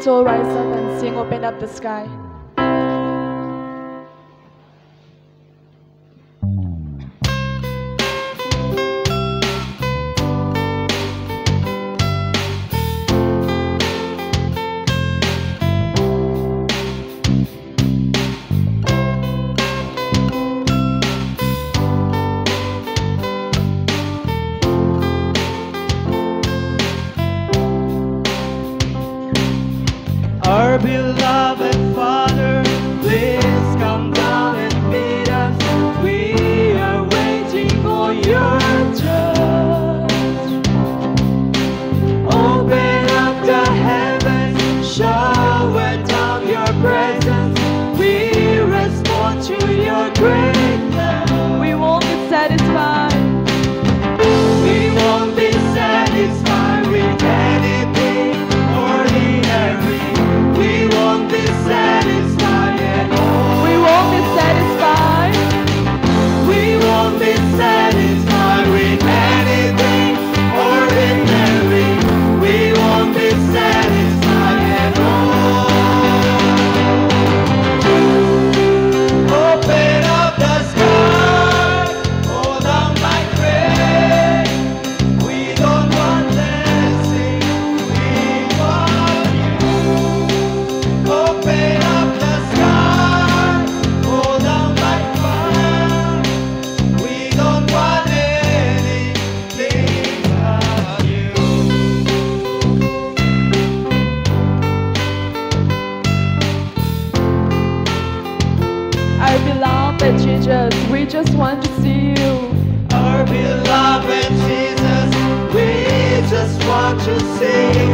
To all, rise up and sing, open up the sky. your joy. what you say.